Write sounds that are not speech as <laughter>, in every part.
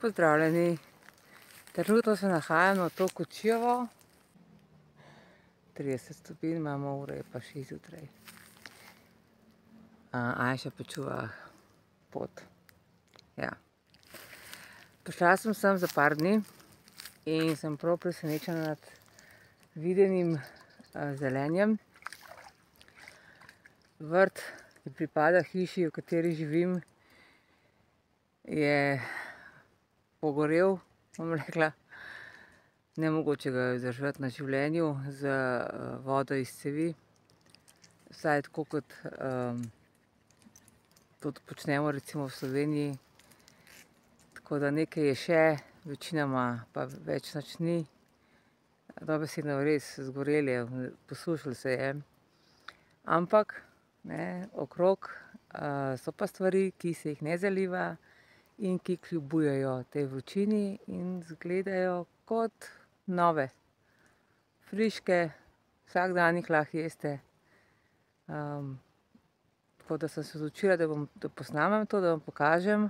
Pozdravljeni. Trenutno se nahajam na otoku Čiovo. 30 stopinj imamo, ura je pa 6 zjutraj. Ajša počuva pot. Ja. Prišla sem sem za par dni in sem prav presenečena nad videnim zelenjem. Vrt, ki pripada hiši, v kateri živim, je pogorel, bom rekla. Nemogoče ga je vzdržati na življenju z vodo iz cevi. Vsaj tako kot tudi počnemo recimo v Sloveniji. Tako da nekaj je še, večinoma pa več nič ni. Dobesedno res zgorelo je, posušilo se je. Ampak, ne, okrog so pa stvari, ki se jih ne zaliva in ki kljubujejo tej vročini in izgledajo kot nove. Friške, vsak dan jih lahko jeste. Tako da sem se odločila, da bom, da posnamem to, da vam pokažem.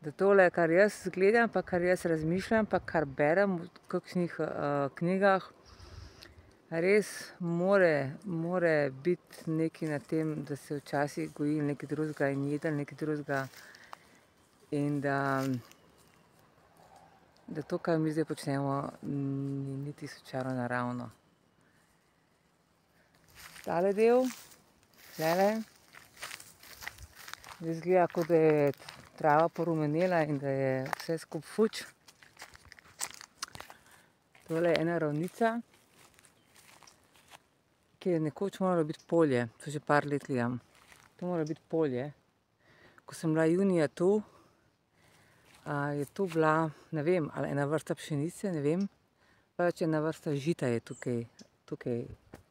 Da tole, kar jaz gledam pa kar jaz razmišljam pa kar berem v kakšnih knjigah, res more, more biti nekaj na tem, da se včasih goji nekaj drugega in jedli nekaj drugega. In da, da to, kar mi zdaj počnemo, ni niti slučajno naravno. Tale del, tulele, izgleda, kot da je trava porumenela in da je vse skupaj fuč. Tole je ena ravnica, ki je nekoč moralo biti polje. To že par let gledam. To mora biti polje. Ko sem bila junija tu, je to bila, ne vem, ali ena vrsta pšenice, ne vem. Pač ena vrsta žita je tukaj, tukaj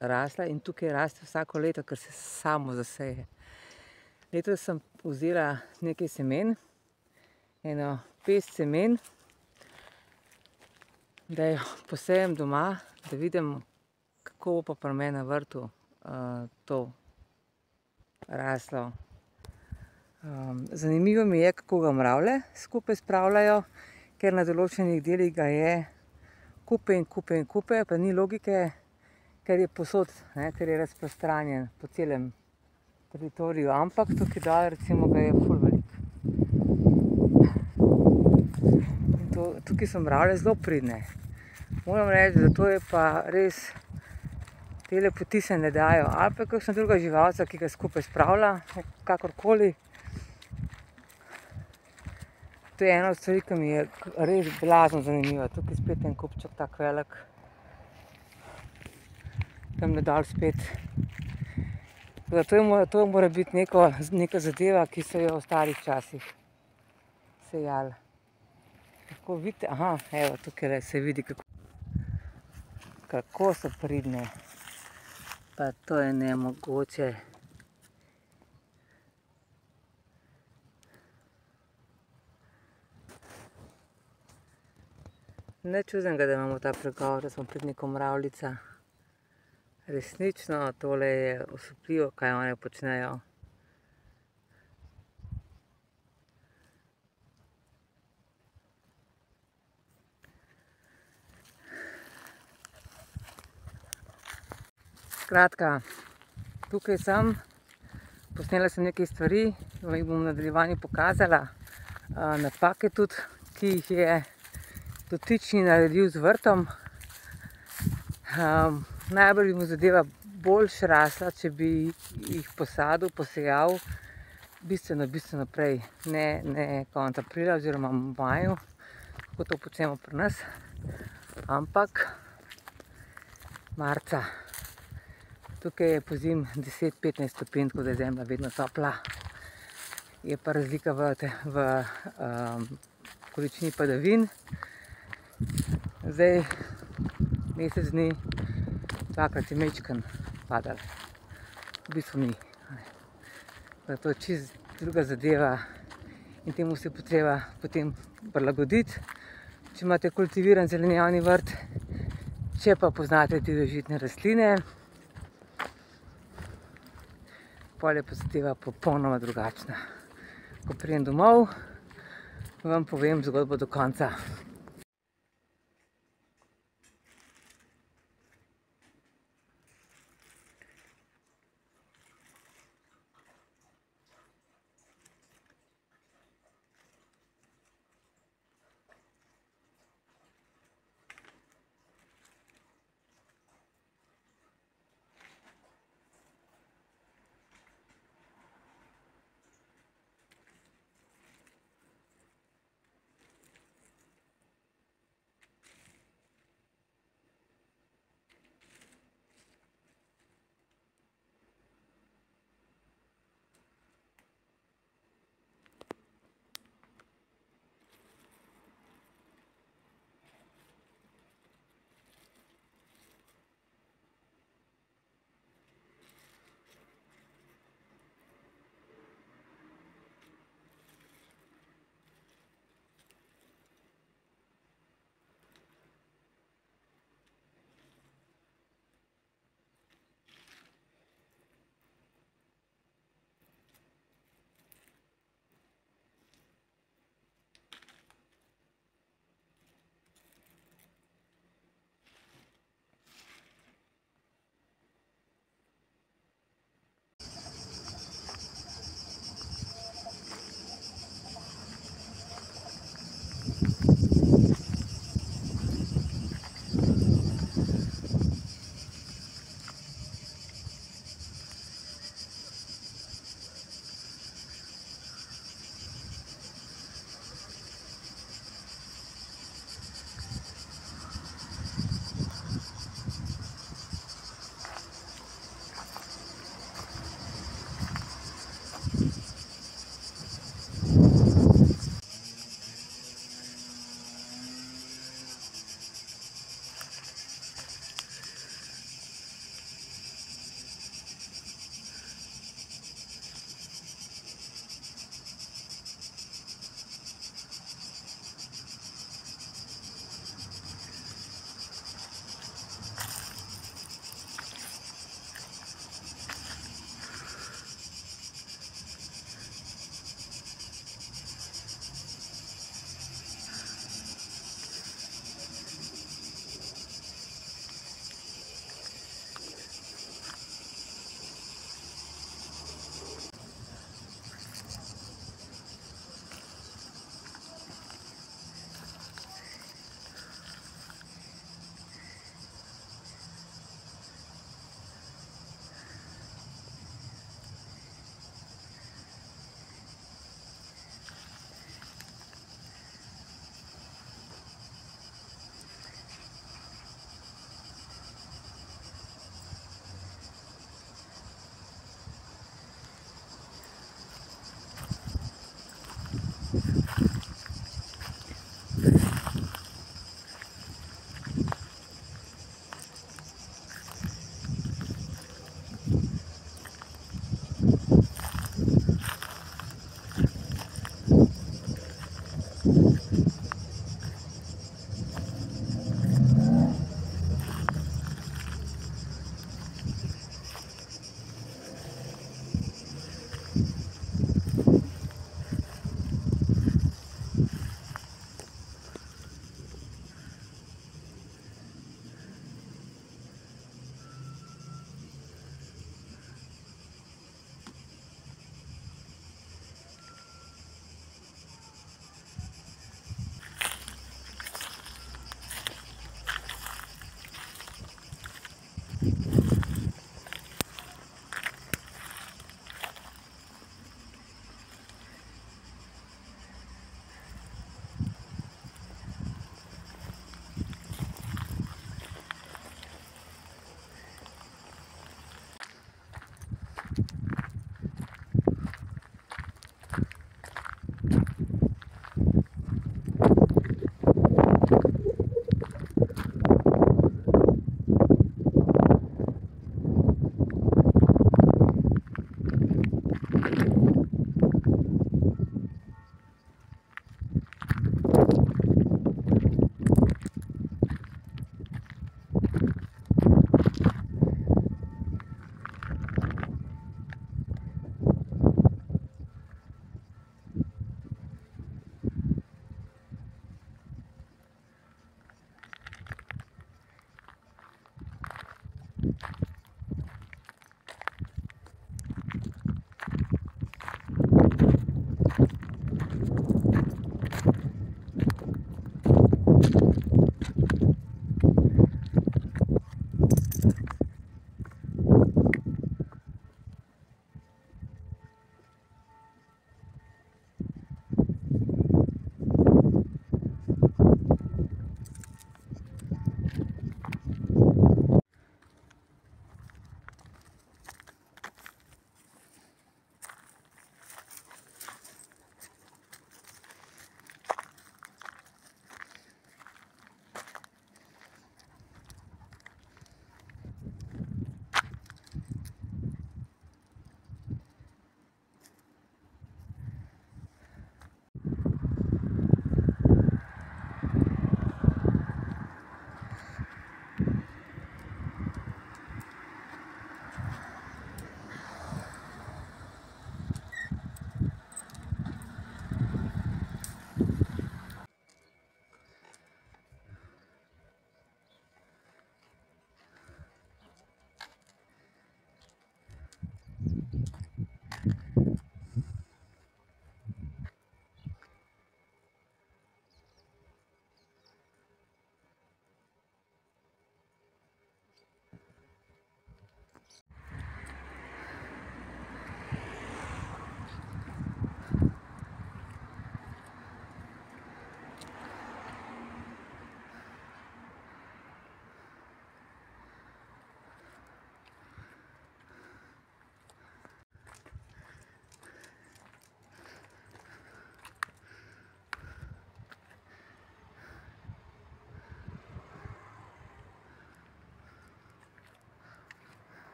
rasla in tukaj raste vsako leto, ker se samo zaseje. Letos sem vzela nekaj semen, eno pest semen, da jo posejem doma, da vidim, kako bo pa pri meni na vrtu to raslo. Zanimivo mi je, kako ga mravlje skupaj spravljajo, ker na določenih delih ga je kupe in kupe in kupe, pa ni logike, ker je povsod, ne, ker je razprostranjen po celem teritoriju, ampak tukaj dol recimo ga je ful veliko. In to, tukaj so mravlje zelo pridne. Moram reči, da to je pa res, tele poti se ne dajo, ali pa kakšna druga živalica, ki ga skupaj spravlja, kakorkoli. To je ena od stvari, ke mi je res blazno zanimiva. Tukaj spet en kupček tak velik. Tamle dol spet. Tako da to je to mora biti neko, neka zadeva, ki so jo v starih časih sejali. Lahko vidite, evo, tukajle se vidi, kako, kako so pridne. Pa to je nemogoče. Nič čudnega, da imamo ta pregovor, da smo pred neko mravljica. Resnično, tole je osupljivo, kaj one počnejo. Skratka, tukaj sem, posnela sem nekaj stvari, vam jih bom v nadaljevanju pokazala. Napake tudi, ki jih je dotični naredil z vrtom. Najbolj bi mu zadeva boljše rasla, če bi jih posadil, posejal bistveno, bistveno prej. Ne, ne konec aprila oziroma maju, kot to počnemo pri nas, ampak marca. Tukaj je pozimi deset, petnajst stopinj, tako da je zemlja vedno topla. Je pa razlika v v količini padavin. Zdaj mesec dni, dvakrat je majčkeno padalo. V bistvu ni, a ne. To je čisto druga zadeva in temu se bo treba potem prilagoditi, če imate kultiviran zelenjavni vrt. Če pa poznate divjožitne rastline, pol je pa zadeva popolnoma drugačna. ko prijem domov, vam povem zgodbo do konca.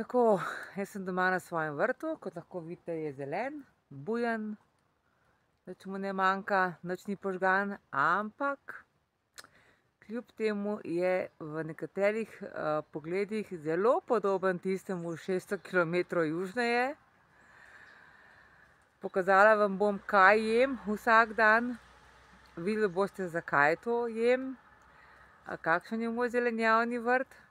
Tako, jaz sem doma na svojem vrtu, kot lahko vidite, je zelen, bujen, nič mu ne manjka, nič ni požgan, ampak kljub temu je v nekaterih uh, pogledih zelo podoben tistemu 600 km južneje. Pokazala vam bom, kaj jem vsak dan. Videli boste, zakaj to jem, kakšen je moj zelenjavni vrt.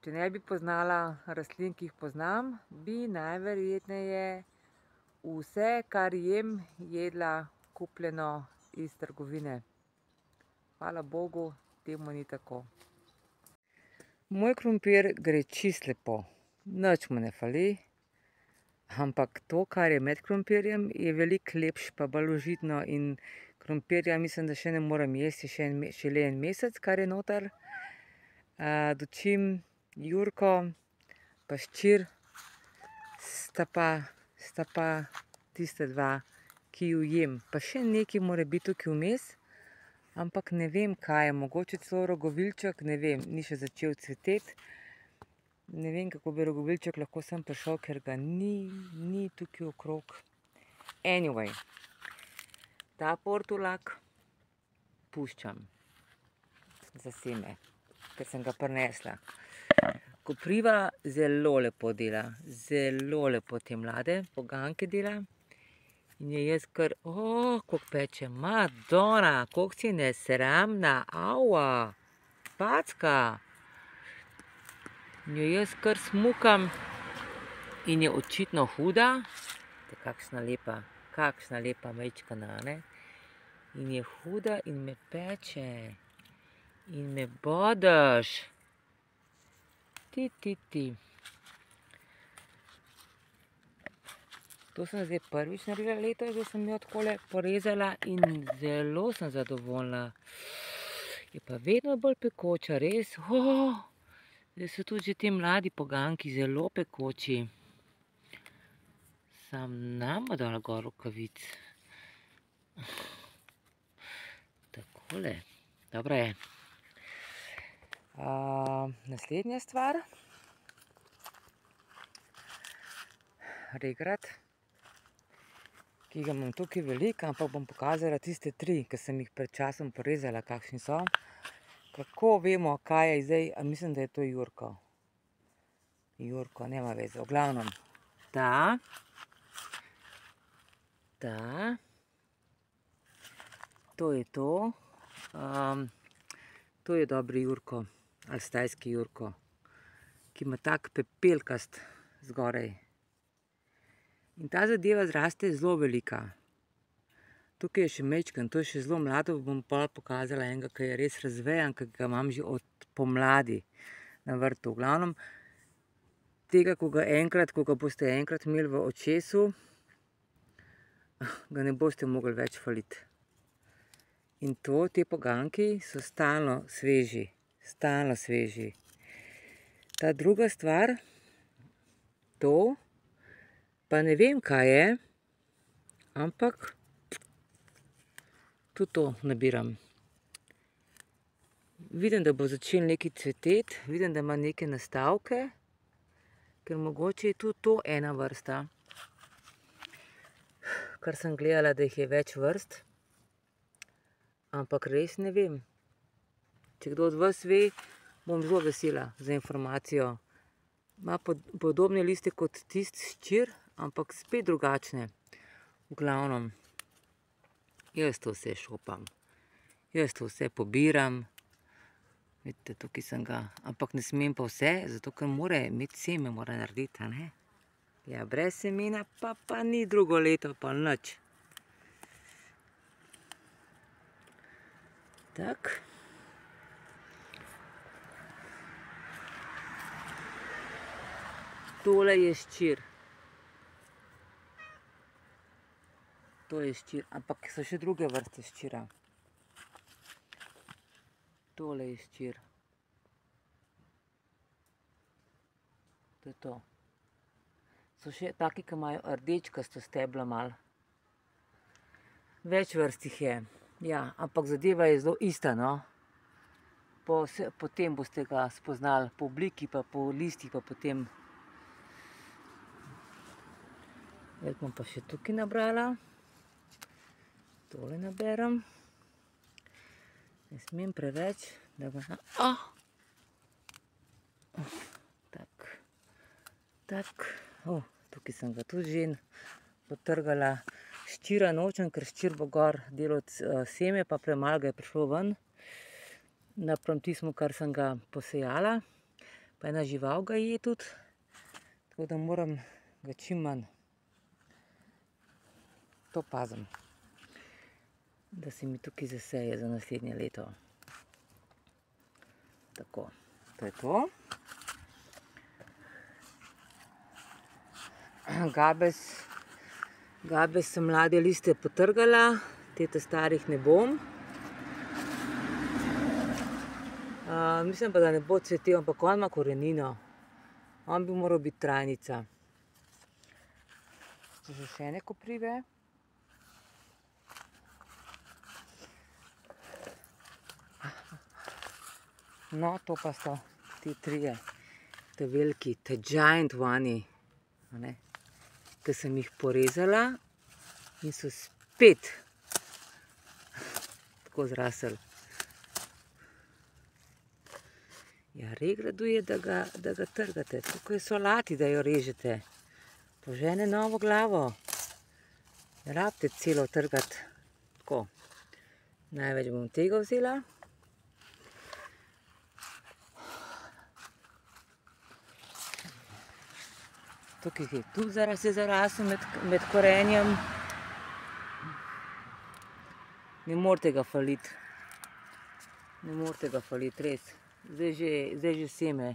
Če ne bi poznala rastlin, ki jih poznam, bi najverjetneje vse, kar jem, jedla kupljeno iz trgovine. Hvala Bogu, temu ni tako. Moj krompir gre čist lepo, nič mu ne fali, ampak to, kar je med krompirjem, je veliko lepše pa bolj užitno in krompirja mislim, da še ne moram jesti še šele en mesec, kar je noter. Dočim Jurko pa ščir sta pa, sta pa tiste dva, ki ju jem. Pa še nekaj mora biti tukaj vmes, ampak ne vem, kaj je. Mogoče celo rogovilček, ne vem, ni še začel cveteti. Ne vem, kako bi rogovilček lahko sem prišel, ker ga ni, ni tukaj okrog. Anyway, ta portulak puščam za seme, ker sem ga prinesla. Kopriva zelo lepo dela, zelo lepo te mlade poganke dela. In je jaz kar, oh, koliko peče, madona, koliko si nesramna, aua, packa. In jo jaz kar smukam in je očitno huda. Kakšna lepa, kakšna lepa mečkana, ne. In je huda in me peče. In me bodeš. Ti, ti, ti. To sem zdaj prvič naredila letos, da sem jo takole porezala in zelo sem zadovoljna. Je pa vedno bolj pekoča, res. Zdaj so tudi že te mladi poganki zelo pekoči. Sam nam bo dala gor rokavic. Takole, dobro je. Naslednja stvar. Regrat ki ga imam tukaj veliko, ampak bom pokazala tiste tri, ki sem jih pred časom porezala, kakšni so. Kako vemo, kaj je zdaj, a mislim, da je to Jurko. Jurko, nema veze, v glavnem. Ta, ta, to je to, um, to je dobri Jurko, ali stajski Jurko, ki ima tak pepelkast zgorej. In ta zadeva zraste zelo velika. Tukaj je še mečken, to je še zelo mlado, bom pa pokazala enega, ki je res razvejan, ki ga imam že od pomladi na vrtu. V glavnem, tega, ko ga enkrat, ko ga boste enkrat imeli v očesu, ga ne boste mogli več faliti. In to, te poganki so stalno sveži, stalno sveži. Ta druga stvar, to, Pa ne vem, kaj je, ampak tudi to nabiram. Vidim, da bo začel nekaj cveteti, vidim, da ima neke nastavke, ker mogoče je tudi to ena vrsta. Kar sem gledala, da jih je več vrst, ampak res ne vem. Če kdo od vas ve, bom zelo vesela za informacijo. Ima podobne liste kot tisti ščir, ampak spet drugačne. V glavnem, jaz to vse šopam, jaz to vse pobiram. Vidite, tukaj sem ga, ampak ne smem pa vse, zato ker mora imeti seme, mora narediti, ne? Ja, brez semena pa pa ni drugo leto, pa nič. Tak. Tole je ščir. To je ščir, ampak so še druge vrste ščira. Tole je ščir. To je to. So še taki, ki imajo rdečkasto steblo mal. Več vrst jih je. Ja, ampak zadeva je zelo ista, no. po, potem boste ga spoznali, po obliki, pa po listih, pa potem. Jaz bom pa še tukaj nabrala. Tole naberem. Ne smem preveč, da ga... Oh! Tak. Tak. Oh, tukaj sem ga tudi že potrgala. Ščira nočem, ker ščir bo gor delal seme, pa premalo ga je prišlo ven. Napram tismu, kar sem ga posejala. Pa ena žival ga je tudi. Tako da moram ga čim manj. To pazim da se mi tukaj zaseje za naslednje leto. Tako, to je to. Gabes, gabes sem mlade liste potrgala, tete starih ne bom. Uh, mislim pa, da ne bo cvetel, ampak on ima korenino. On bi moral biti trajnica. Že še ene koprive. No, to pa so ti trije, te veliki, te giant one, ki sem jih porezala in so spet <laughs> tako zrasli. Ja, regraduje, da ga, trgate, tako je solati, da jo režete. Požene novo glavo. Ne rabite celo trgati. Tako. Največ bom tega vzela. Tukaj je tudi se zarasel med, med korenjem. Ne morete ga faliti. Ne morete ga faliti, res. Zdaj že, zdaj že seme,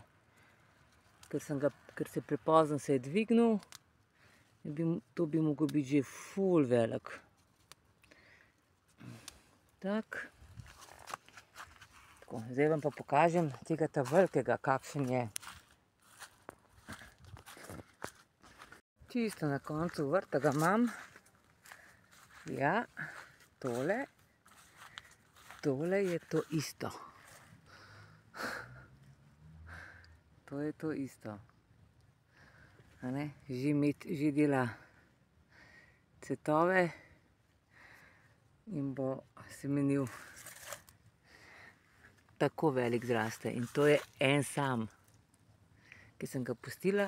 ker, sem ga, ker se prepozno se je dvignil, bi, to bi mogel biti že ful velik. Tak. Tako, zdaj vam pa pokažem tega ta velikega, kakšen je. Čisto na koncu vrta ga imam. Ja, tole, tole je to isto. To je to isto. Že, med, že dela cvetove in bo semenil tako velik zraste. In to je en sam, ki sem ga pustila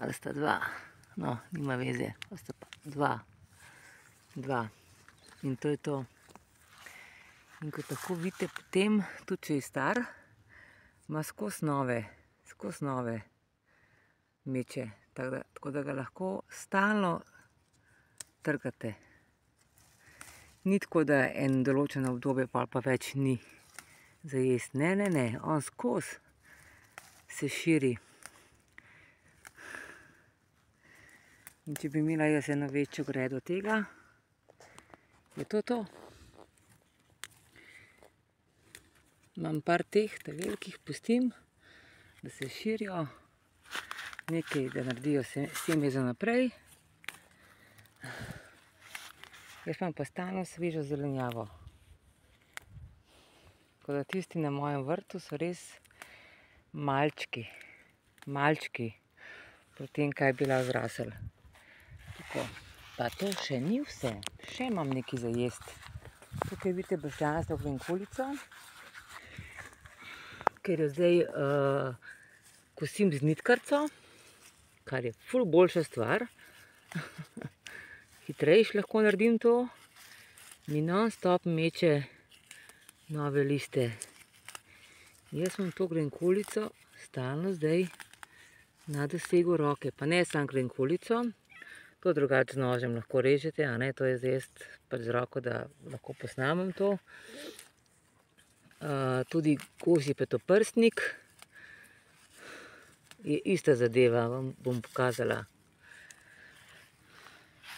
ali sta dva, no, nima veze, ali sta pa dva, dva. In to je to. In ko tako vidite potem, tudi če je star, ima skos nove, skos nove meče, tako da, ga lahko stalno trgate. Ni tako, da en določen obdobje pa, pa več ni za jest. Ne, ne, ne, on skos se širi. In če bi imela jaz eno večjo gredo tega, je to to. Imam par teh, te velikih pustim, da se širijo, nekaj, da naredijo seme za naprej. Jaz imam pa stalno svežo zelenjavo. Tako da tisti na mojem vrtu so res malčki, malčki, pri tem, kaj je bila zrasel. Tako, pa to še ni vse, še imam nekaj za jesti. Tukaj vidite bršljansko grenkulico, ker jo zdaj uh, kosim z nitkarco, kar je ful boljša stvar. <laughs> Hitrejš lahko naredim to. Mi non stop meče nove liste. Jaz imam to grenkulico stalno zdaj na dosegu roke, pa ne sam grenkulico, To drugače z nožem lahko režete, a ne, to je zdaj pač z roko, da lahko posnamem to. Tudi kozi petoprstnik je ista zadeva, vam bom pokazala.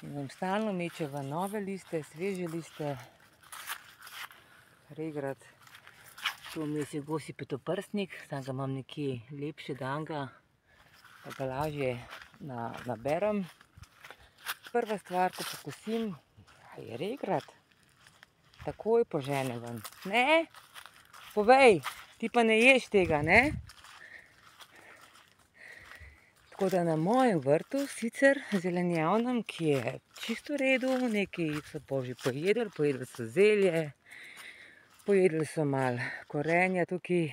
Vam stalno meče v nove liste, sveže liste. Regrat, to vmes je gosi petoprstnik, sam ga imam nekje lepše danga, pa ga lažje naberem prva stvar, ko pokosim, je regrat. takoj požene ven. Ne? Povej, ti pa ne ješ tega, ne? Tako da na mojem vrtu, sicer zelenjavnem, ki je čisto redu, nekaj so božji pojedli, pojedli so zelje, pojedli so mal korenja tukaj.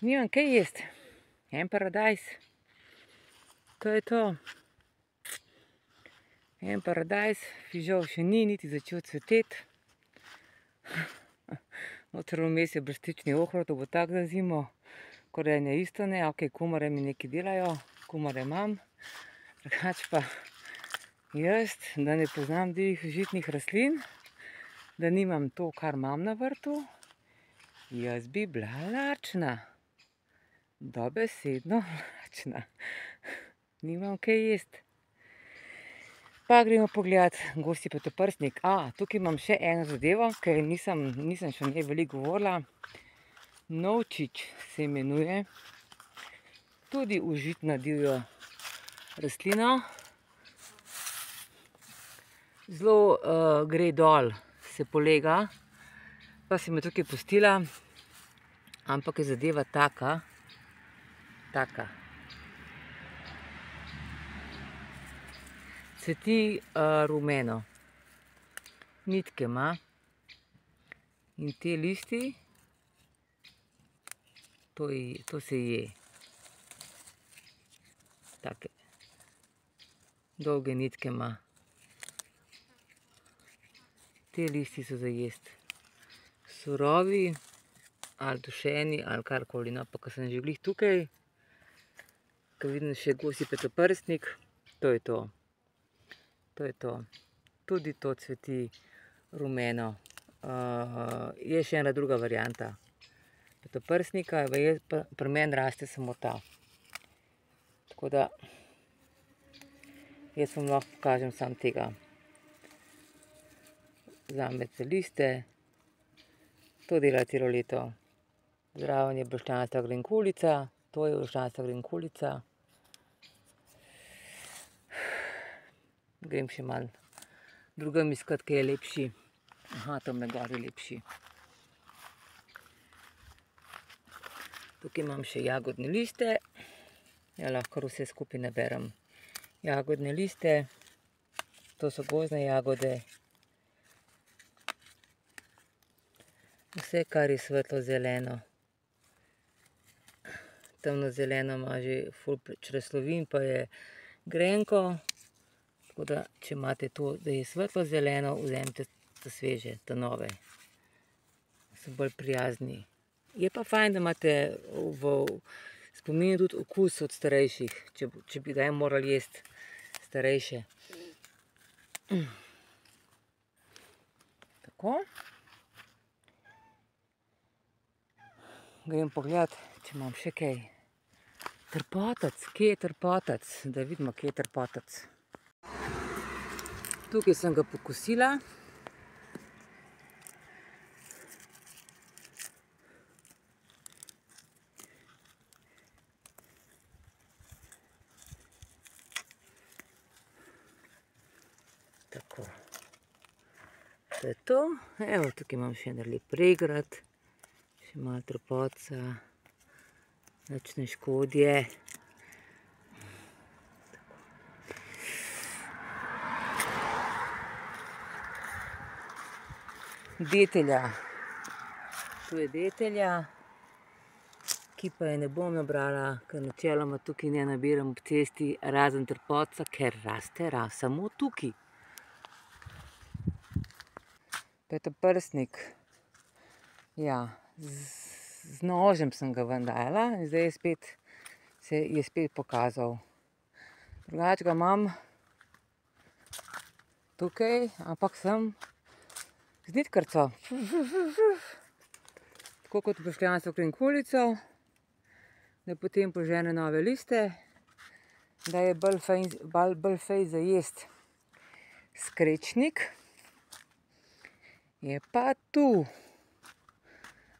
Nimam kaj jesti, en paradajs. To je to. En paradajs, fižol še ni, niti začel cveteti. <laughs> Noter vmes je brstični ohrovt, to bo tak za zimo. Korenje isto ne, ok, kumare mi nekaj delajo, kumare imam. Drugač pa jaz, da ne poznam divjih žitnih rastlin, da nimam to, kar imam na vrtu, jaz bi bila lačna. Dobesedno <laughs> lačna. Nimam kaj jesti. Pa gremo pogledat gosti petoprstnik. A, tukaj imam še eno zadevo, ker nisem, nisem še njej veliko govorila. Novčič se imenuje. Tudi užitna divjo rastlino. Zelo uh, gre dol, se polega. Pa sem jo tukaj pustila. Ampak je zadeva taka. Taka. Cveti uh, rumeno. Nitke ima in te listi, to, je, to se je. Take dolge nitke ima. Te listi so za jesti. Surovi, ali dušeni, ali karkoli. No, pa ko sem že glih tukaj, ko vidim še gosi petoprstnik, to je to. To je to. Tudi to cveti rumeno. Uh, je še ena druga varianta. Petoprstnika, pri meni raste samo ta. Tako da, jaz vam lahko pokažem sam tega. Vzamete liste, to dela celo leto. Zraven je boščanasta grenkulica, to je boščanasta grenkulica. Grem še malo drugem iskat, kaj je lepši. Aha, tam na gori je lepši. Tukaj imam še jagodne liste. Ja, lahko vse skupaj naberem. Jagodne liste, to so gozne jagode. Vse, kar je svetlo zeleno. Temno zeleno ima že ful čreslovin, pa je grenko. Tako da, če imate to, da je svetlo zeleno, vzemite ta sveže, ta nove. So bolj prijazni. Je pa fajn, da imate v spominu tudi okus od starejših, če, bi daj morali jesti starejše. Tako. Grem pogledat, če imam še kaj. Trpotec, kje je trpotec? Da vidimo, kje je trpotec. Tukaj sem ga pokosila. Tako. To je to. Evo, tukaj imam še en lep pregrad. Še malo tropoca. Nič ne škodje. Detelja. Tu je detelja, ki pa je ne bom nabrala, ker načeloma tukaj ne nabiram ob cesti razen trpotca, ker raste ra, samo tukaj. Petoprstnik. Ja, z, z nožem sem ga ven dala in zdaj je spet, se je spet pokazal. Drugač ga imam tukaj, ampak sem z nitkarco. Tako kot pošljanstvo krenkulico, da potem požene nove liste, da je bolj fej, bolj fej za jest. Skrečnik je pa tu,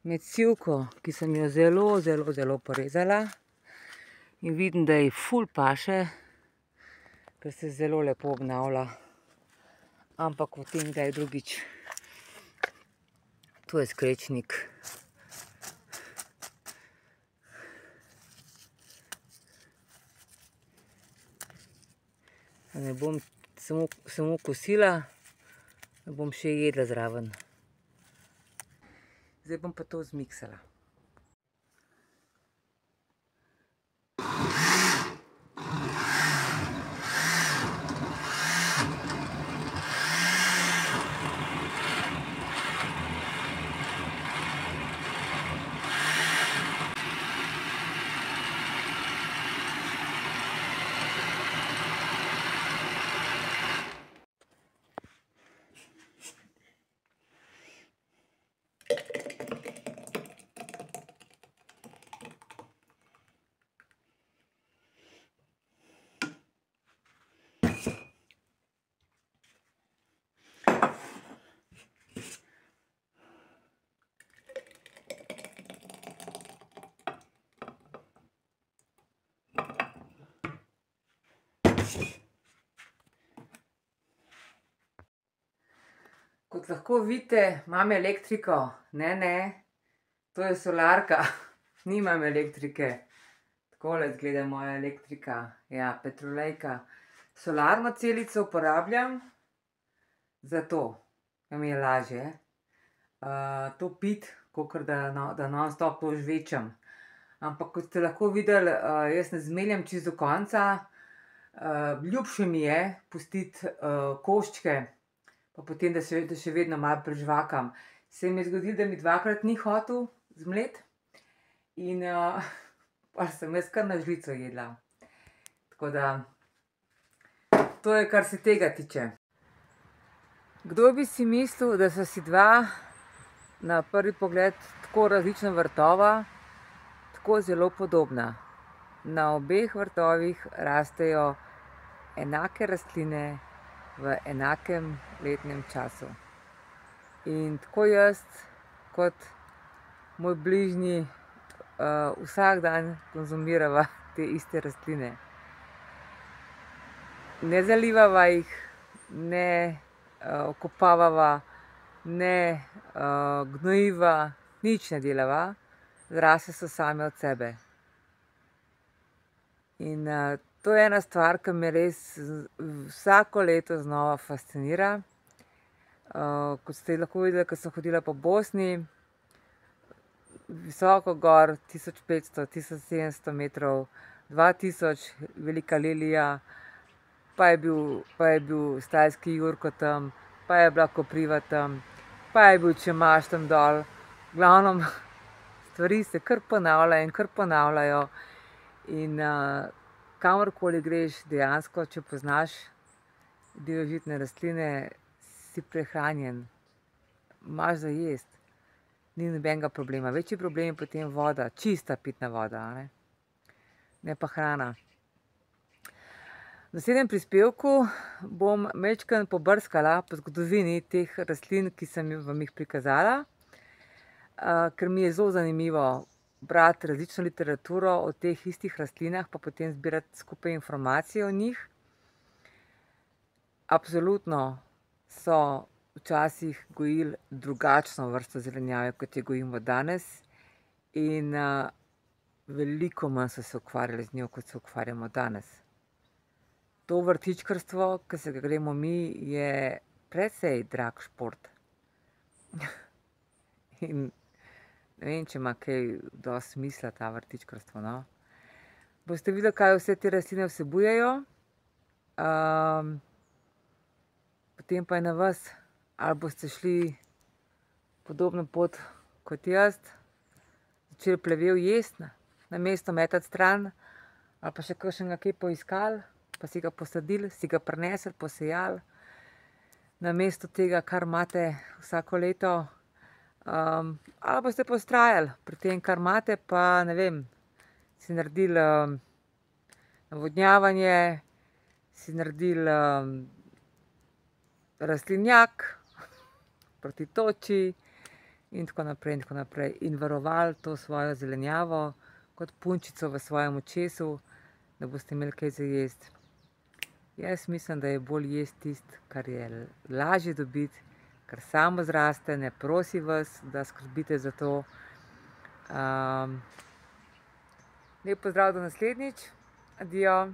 med sivko, ki sem jo zelo, zelo, zelo porezala. In vidim, da je ful paše, ker se zelo lepo obnavlja. Ampak v tem, da je drugič. To je skrečnik. Ne bom samo, kosila, bom še jedla zraven. Zdaj bom pa to zmiksala. Kot lahko vidite, imam elektriko. Ne, ne, to je solarka, <laughs> nimam elektrike. Takole izgleda moja elektrika, ja, petrolejka. Solarno celico uporabljam zato, da mi je lažje, to piti, kakor da da nonstop to žvečem. Ampak kot ste lahko videli, jaz ne zmeljem čisto do konca. Ljubše mi je pustiti, koščke pa potem, da še, da še vedno malo prežvakam. Se mi je zgodilo, da mi dvakrat ni hotel zmleti in, <laughs> pol sem jaz kar na žlico jedla. Tako da to je, kar se tega tiče. Kdo bi si mislil, da sva si dva na prvi pogled tako različna vrtova tako zelo podobna. Na obeh vrtovih rastejo enake rastline v enakem letnem času. In tako jaz kot moj bližnji, vsak dan konzumirava te iste rastline. Ne zalivava jih, ne, okopavava, ne, gnojiva, nič ne delava, zrasle so same od sebe. In, to je ena stvar, ke me res vsako leto znova fascinira. kot ste lahko videli, ke sem hodila po Bosni, visoko gor, tisoč petsto, tisoč sedemsto metrov, dva tisoč, Velika Lilija, pa je bil, pa je bil Stajski Jurko tam, pa je bila Kopriva tam, pa je bil Čemaž tam dol. V glavnem, <laughs> stvari se kar ponavljajo in kar ponavljajo. In, kamorkoli greš, dejansko, če poznaš divježitne rastline, si prehranjen. Imaš za jesti. Ni nobenega problema, večji problem je potem voda, čista pitna voda, ne. Ne pa hrana. V naslednjem prispevku bom majčkeno pobrskala po zgodovini teh rastlin, ki sem vam jih prikazala, ker mi je zelo zanimivo brati različno literaturo o teh istih rastlinah pa potem zbirati skupaj informacije o njih. Absolutno so včasih gojili drugačno vrsto zelenjave, kot jo gojimo danes, in, veliko manj so se ukvarjali z njo, kot se ukvarjamo danes. To vrtičkarstvo, ke se ga gremo mi, je precej drag šport. <laughs> In ne vem, če ima kaj dosti smisla to vrtičkarstvo, no. Boste videli, kaj vse te rastline vsebujejo. potem pa je na vas, ali boste šli podobno pot kot jaz, začeli plevel jesti, namesto metati stran, ali pa še kakšnega kje poiskali pa si ga posadili, si ga prinesli, posejali. Namesto tega, kar imate vsako leto. Ali boste pa vztrajali pri tem, kar imate, pa ne vem, si naredili, navodnjavanje, si naredili, rastlinjak <laughs> proti toči in tako naprej in tako naprej. In varovali to svojo zelenjavo kot punčico v svojem očesu, da boste imeli kaj za jesti. Jaz mislim, da je bolje jesti tisto, kar je lažje dobiti, kar samo zraste, ne prosi vas, da skrbite za to. Um, lep pozdrav do naslednjič, adijo.